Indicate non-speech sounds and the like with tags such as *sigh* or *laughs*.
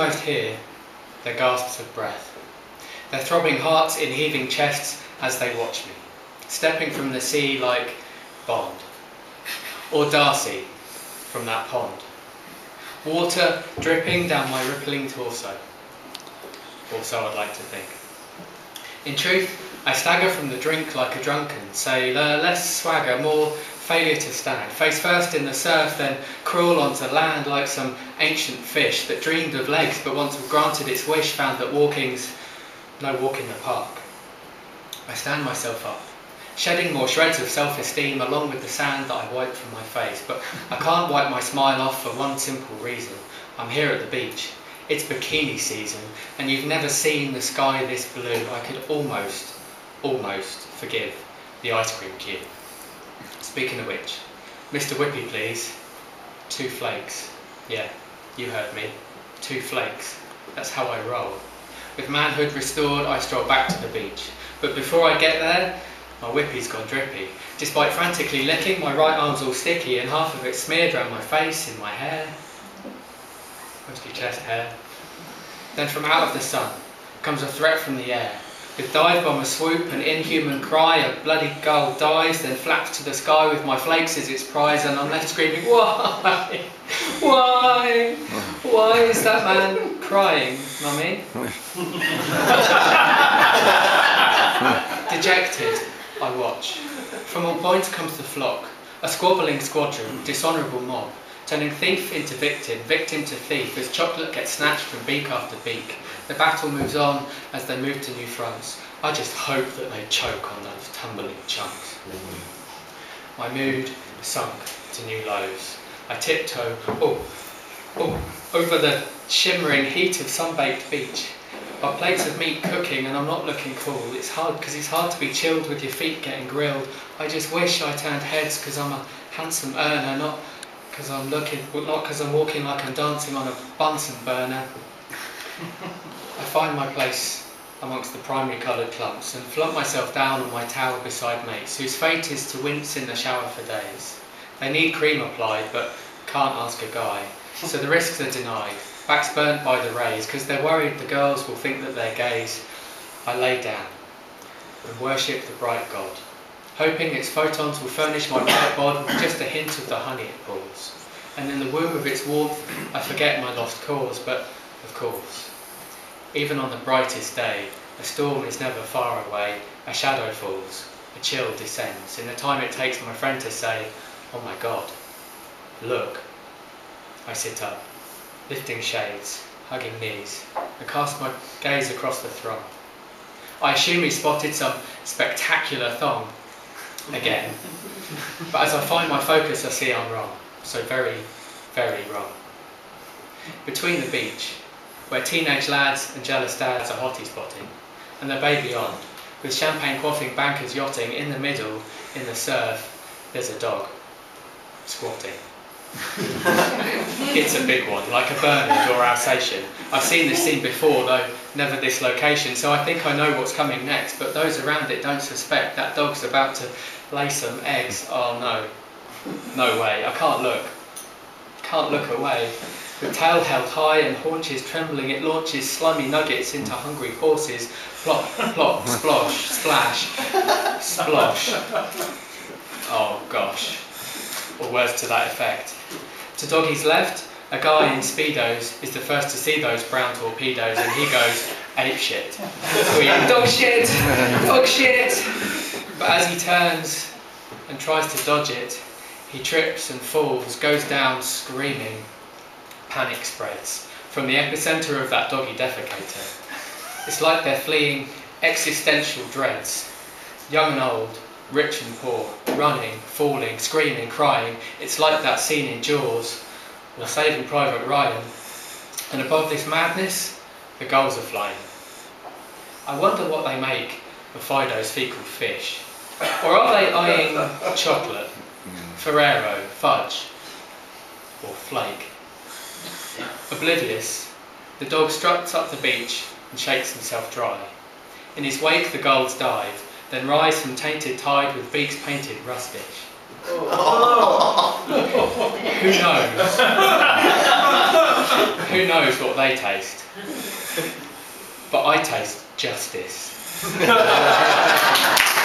almost hear their gasps of breath, their throbbing hearts in heaving chests as they watch me, stepping from the sea like Bond, or Darcy from that pond. Water dripping down my rippling torso, or so I'd like to think. In truth, I stagger from the drink like a drunken sailor, less swagger, more failure to stand. Face first in the surf, then crawl onto land like some ancient fish that dreamed of legs but once granted its wish found that walking's no walk in the park. I stand myself up, shedding more shreds of self-esteem along with the sand that I wipe from my face, but I can't wipe my smile off for one simple reason. I'm here at the beach. It's bikini season, and you've never seen the sky this blue. I could almost, almost forgive the ice cream queue. Speaking of which, Mr. Whippy, please. Two flakes. Yeah, you heard me. Two flakes. That's how I roll. With manhood restored, I stroll back to the beach. But before I get there, my whippy's gone drippy. Despite frantically licking, my right arm's all sticky and half of it smeared around my face, in my hair. Mostly chest hair. Then from out of the sun comes a threat from the air. With dive bomber swoop and inhuman cry, a bloody gull dies, then flaps to the sky with my flakes as its prize, and I'm left screaming, Why? *laughs* Why? Why is that man crying, mummy? *laughs* Dejected, I watch. From all points comes the flock, a squabbling squadron, dishonourable mob, turning thief into victim, victim to thief, as chocolate gets snatched from beak after beak. The battle moves on as they move to new fronts. I just hope that they choke on those tumbling chunks. My mood sunk to new lows. I tiptoe, oh, oh, over the shimmering heat of sun-baked beach. Got plates of meat cooking and I'm not looking cool. It's hard because it's hard to be chilled with your feet getting grilled. I just wish I turned heads because I'm a handsome earner, not because I'm looking, not because I'm walking like I'm dancing on a Bunsen burner. I find my place amongst the primary coloured clumps and flunk myself down on my towel beside mates whose fate is to wince in the shower for days. They need cream applied but can't ask a guy, so the risks are denied. Backs burnt by the rays because they're worried the girls will think that they're gays. I lay down and worship the bright God, hoping its photons will furnish my bright bod with just a hint of the honey it pulls. And in the womb of its warmth I forget my lost cause, but of course even on the brightest day, a storm is never far away, a shadow falls, a chill descends. In the time it takes my friend to say, oh my God, look. I sit up, lifting shades, hugging knees, and cast my gaze across the throng. I assume he spotted some spectacular thong again, but as I find my focus, I see I'm wrong. So very, very wrong. Between the beach where teenage lads and jealous dads are hottie spotting, and the bay beyond, with champagne quaffing bankers yachting in the middle, in the surf, there's a dog squatting. *laughs* it's a big one, like a Bernard or Alsatian. I've seen this scene before, though never this location, so I think I know what's coming next, but those around it don't suspect that dog's about to lay some eggs. Oh no, no way, I can't look. Can't look away. With tail held high and haunches trembling, it launches slimy nuggets into hungry horses. Plop, plop, *laughs* splosh, splash, splosh. Oh gosh. Or words to that effect. To Doggy's left, a guy in Speedos is the first to see those brown torpedoes and he goes, ape shit. dog shit, dog shit. But as he turns and tries to dodge it, he trips and falls, goes down screaming panic spreads from the epicenter of that doggy defecator. It's like they're fleeing existential dreads, young and old, rich and poor, running, falling, screaming, crying. It's like that scene in Jaws, or Saving Private Ryan. And above this madness, the gulls are flying. I wonder what they make of Fido's fecal fish. Or are they eyeing chocolate, Ferrero, fudge, or flake? Oblivious, the dog struts up the beach and shakes himself dry. In his wake the gulls dive, then rise from tainted tide with beaks painted rustish. Oh. *laughs* Who knows? *laughs* who knows what they taste? But I taste justice. *laughs*